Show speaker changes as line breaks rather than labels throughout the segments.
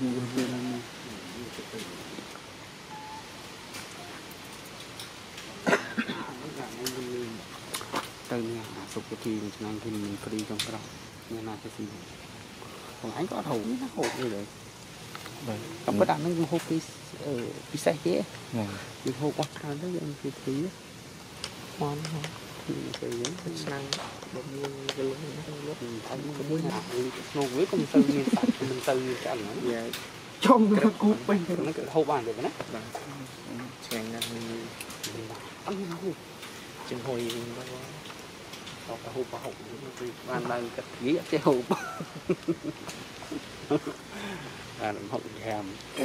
ទៅ
នេះអាសុខវិធីឆ្នាំគេមានព្រីក្នុងស្រុកមានណាគេស៊ីខ្លួនឯងក៏អត់ហូបណាហូបទេដែរបាទតែបើដាក់នឹងហូបពីពិសេសទេយើងហូបអស់ច្រើនទៅយើងពីព្រីមក
ហ្នឹង
cái thì mình
đang thì mình free trong cái đó nhà nào cái gì còn anh có thầu nó hộp như vậy Vâng. không có đàn nó cũng hộp cái ở cái xe kia Vâng. thì hộp quá nó rất là cái phí ngon ngon thì cái đấy năng bấm luôn cái lúc nó lúc
mình thấy cái mũi nào nó với con từ mình sạch mình từ cái ảnh nó
Dạ.
trong cái cục bên nó
cái hộp bàn được đấy
Vâng. Chàng đang
ăn nó
chừng hồi nó
có cái hộp vào hộp ban đang cái nghĩa cái hộp à nó hộp hàm à,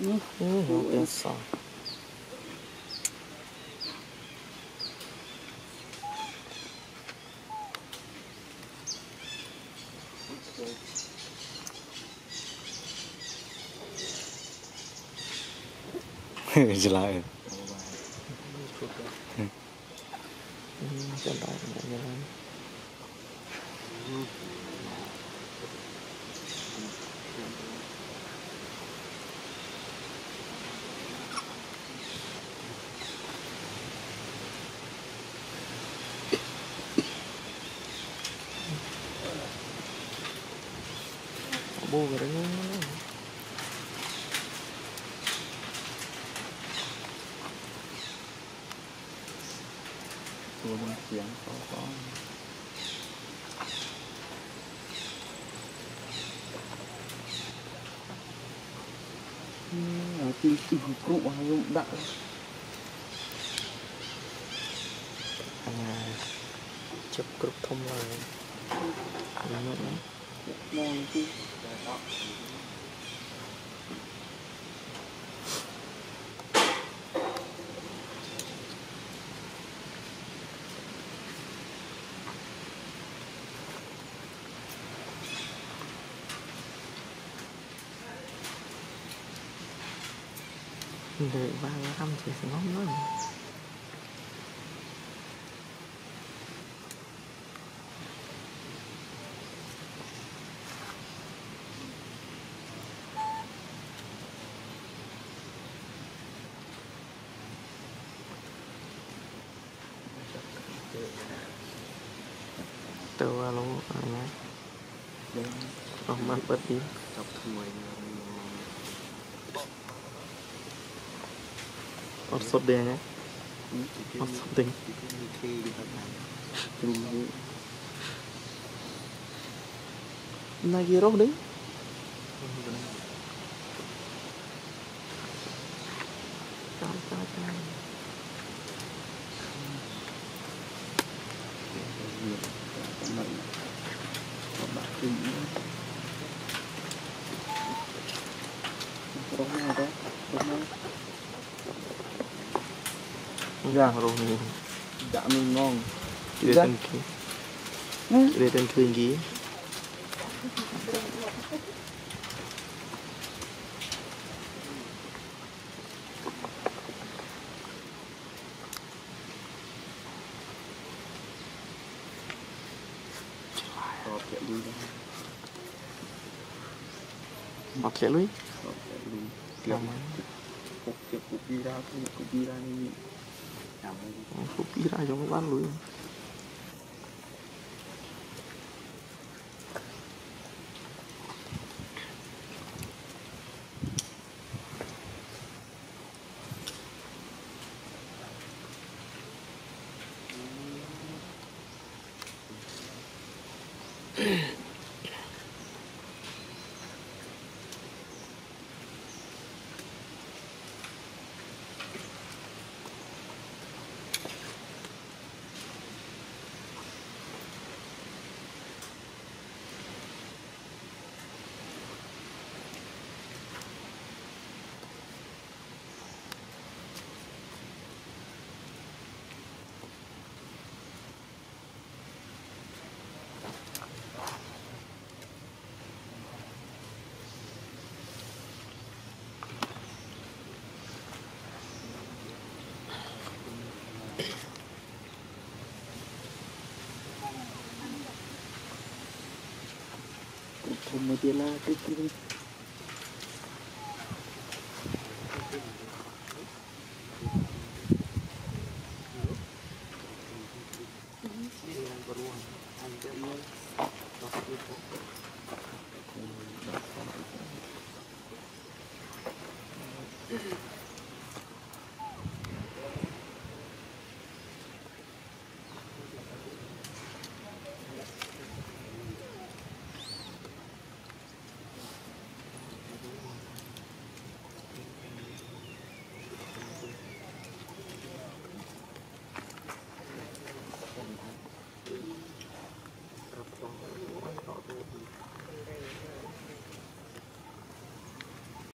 嗯，好有意
思。
起来。
嗯，起来，起来。Bu cái đấy
Tua bên tiếng có có. ở từ từ cụ vào dụng đặng
À, chụp group thông rồi.
chứ
để ba năm thì sẽ ngon lắm. អស់មិនបិទទី
ចប់ថ្មី
អត់សុទ្ធទេណា
អត់សុ
ទ្ធទេគ
េទៅណាព្រម
ណាយីរស់នេះតាមតាមតាម
អត់ដាក់គឺ ลงมาได้ลงมา
ยากลงนี่
Dạ mình ngon.
Kita tengki. Kita tengki. pakai lui
pakai lui tiap kopi ra kopi ra ni
kopi ra cho nó bán lui Pela kecil.
Mm-hmm.